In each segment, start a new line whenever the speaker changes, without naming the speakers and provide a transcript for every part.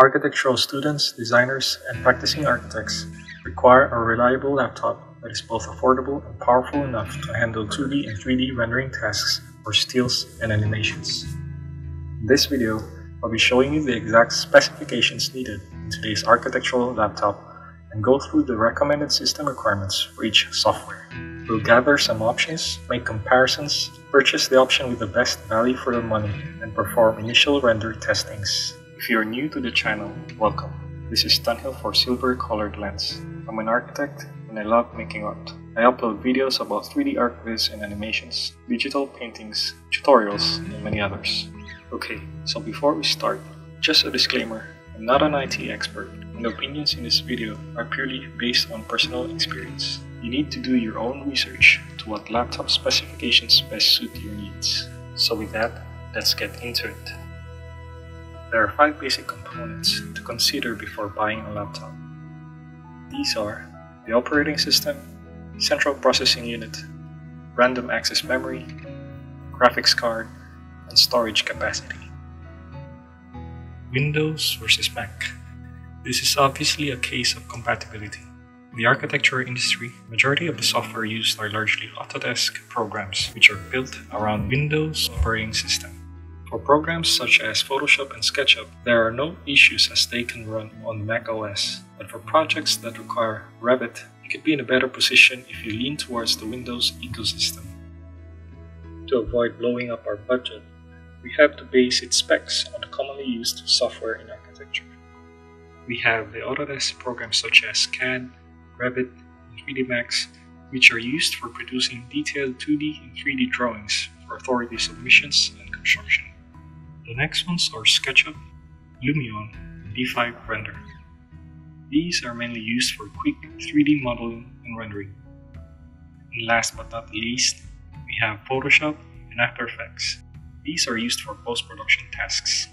Architectural students, designers, and practicing architects require a reliable laptop that is both affordable and powerful enough to handle 2D and 3D rendering tasks for stills and animations. In this video, I'll be showing you the exact specifications needed in today's architectural laptop and go through the recommended system requirements for each software. We'll gather some options, make comparisons, purchase the option with the best value for the money, and perform initial render testings. If you're new to the channel, welcome. This is Tunhill for Silver Colored Lens. I'm an architect and I love making art. I upload videos about 3D arch viz and animations, digital paintings, tutorials, and many others. Okay, so before we start, just a disclaimer, I'm not an IT expert, and opinions in this video are purely based on personal experience. You need to do your own research to what laptop specifications best suit your needs. So with that, let's get into it. There are five basic components to consider before buying a laptop. These are the operating system, central processing unit, random access memory, graphics card, and storage capacity. Windows versus Mac. This is obviously a case of compatibility. In the architecture industry, majority of the software used are largely Autodesk programs, which are built around Windows operating system. For programs such as Photoshop and SketchUp, there are no issues as they can run on Mac OS. But for projects that require Revit, you could be in a better position if you lean towards the Windows ecosystem. To avoid blowing up our budget, we have to base its specs on the commonly used software in architecture. We have the Autodesk programs such as CAD, Revit, and 3D Max, which are used for producing detailed 2D and 3D drawings for authority submissions and construction. The next ones are SketchUp, Lumion, and D5 Render. These are mainly used for quick 3D modeling and rendering. And last but not least, we have Photoshop and After Effects. These are used for post-production tasks.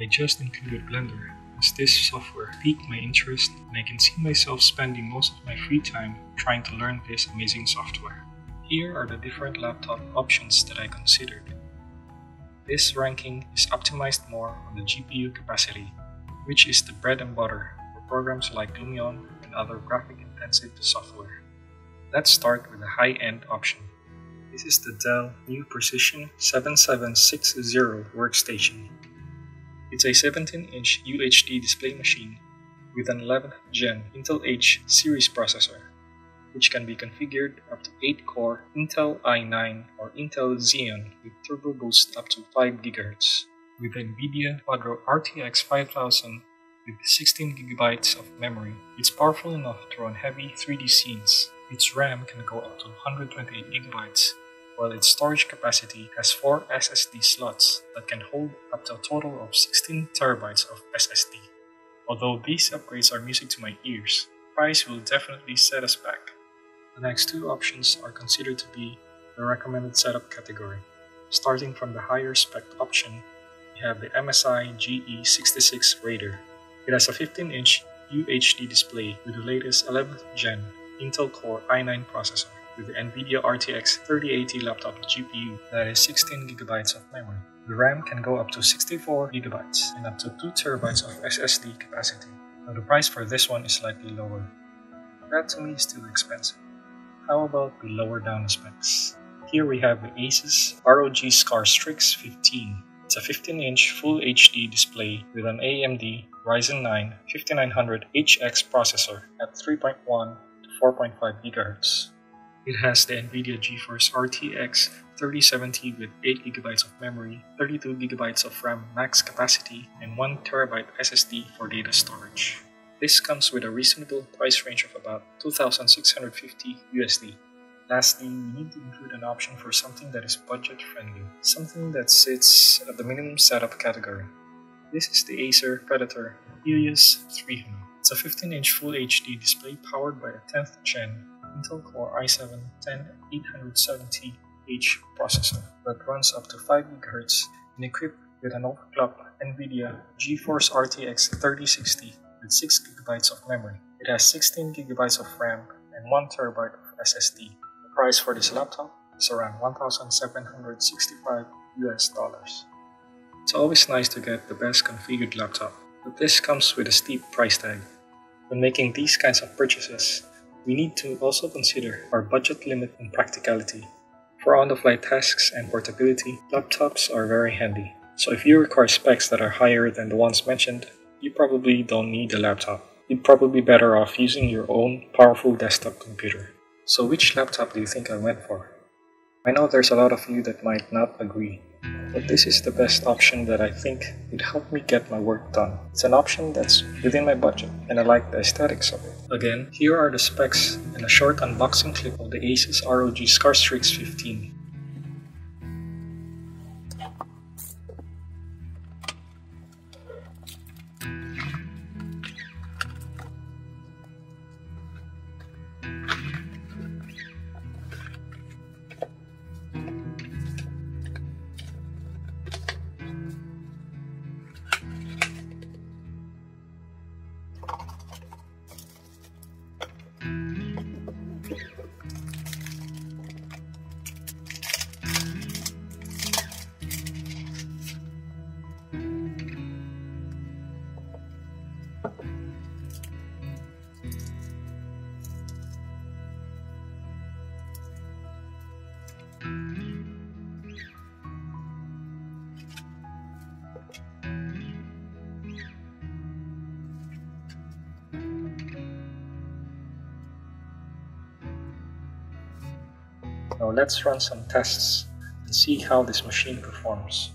I just included Blender as this software piqued my interest and I can see myself spending most of my free time trying to learn this amazing software. Here are the different laptop options that I considered. This ranking is optimized more on the GPU capacity, which is the bread and butter for programs like Lumion and other graphic-intensive software. Let's start with the high-end option. This is the Dell New Precision 7760 workstation. It's a 17-inch UHD display machine with an 11th gen Intel H series processor which can be configured up to 8-core Intel i9 or Intel Xeon with turbo boost up to 5 GHz. With NVIDIA Quadro RTX 5000 with 16GB of memory, it's powerful enough to run heavy 3D scenes. Its RAM can go up to 128GB, while its storage capacity has 4 SSD slots that can hold up to a total of 16TB of SSD. Although these upgrades are music to my ears, price will definitely set us back. The next two options are considered to be the recommended setup category. Starting from the higher spec option, we have the MSI GE66 Raider. It has a 15-inch UHD display with the latest 11th gen Intel Core i9 processor with the NVIDIA RTX 3080 laptop GPU that is 16GB of memory. The RAM can go up to 64GB and up to 2TB of SSD capacity. Now the price for this one is slightly lower. That to me is still expensive. How about the lower down specs? Here we have the Asus ROG Scar Strix 15. It's a 15-inch Full HD display with an AMD Ryzen 9 5900HX processor at 3.1 to 4.5 GHz. It has the NVIDIA GeForce RTX 3070 with 8GB of memory, 32GB of RAM max capacity, and 1TB SSD for data storage. This comes with a reasonable price range of about 2650 USD. Lastly, we need to include an option for something that is budget friendly, something that sits at the minimum setup category. This is the Acer Predator Helios 300. It's a 15-inch Full HD display powered by a 10th gen Intel Core i7 10870H processor that runs up to 5 GHz and equipped with an overclocked NVIDIA GeForce RTX 3060 with 6GB of memory. It has 16GB of RAM and 1TB of SSD. The price for this laptop is around 1765 US dollars. It's always nice to get the best configured laptop, But this comes with a steep price tag. When making these kinds of purchases, we need to also consider our budget limit and practicality. For on-the-fly tasks and portability, laptops are very handy. So if you require specs that are higher than the ones mentioned, you probably don't need a laptop. You'd probably be better off using your own powerful desktop computer. So which laptop do you think I went for? I know there's a lot of you that might not agree, but this is the best option that I think would help me get my work done. It's an option that's within my budget, and I like the aesthetics of it. Again, here are the specs and a short unboxing clip of the Asus ROG Strix 15. Now let's run some tests and see how this machine performs.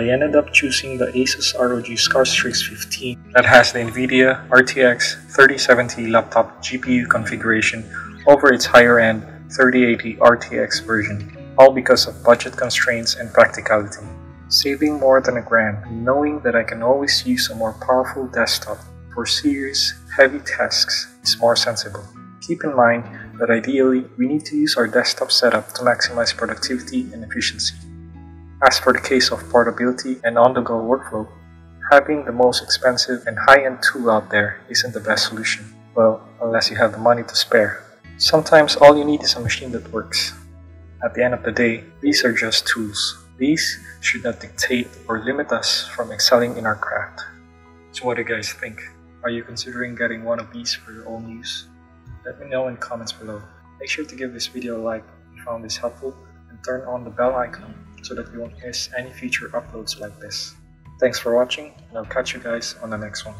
I ended up choosing the Asus ROG Strix 15 that has the NVIDIA RTX 3070 laptop GPU configuration over its higher end 3080 RTX version, all because of budget constraints and practicality. Saving more than a grand, knowing that I can always use a more powerful desktop for serious, heavy tasks is more sensible. Keep in mind that ideally, we need to use our desktop setup to maximize productivity and efficiency. As for the case of portability and on-the-go workflow, having the most expensive and high-end tool out there isn't the best solution. Well, unless you have the money to spare. Sometimes all you need is a machine that works. At the end of the day, these are just tools. These should not dictate or limit us from excelling in our craft. So what do you guys think? Are you considering getting one of these for your own use? Let me know in the comments below. Make sure to give this video a like if you found this helpful and turn on the bell icon so that you won't miss any future uploads like this. Thanks for watching and I'll catch you guys on the next one.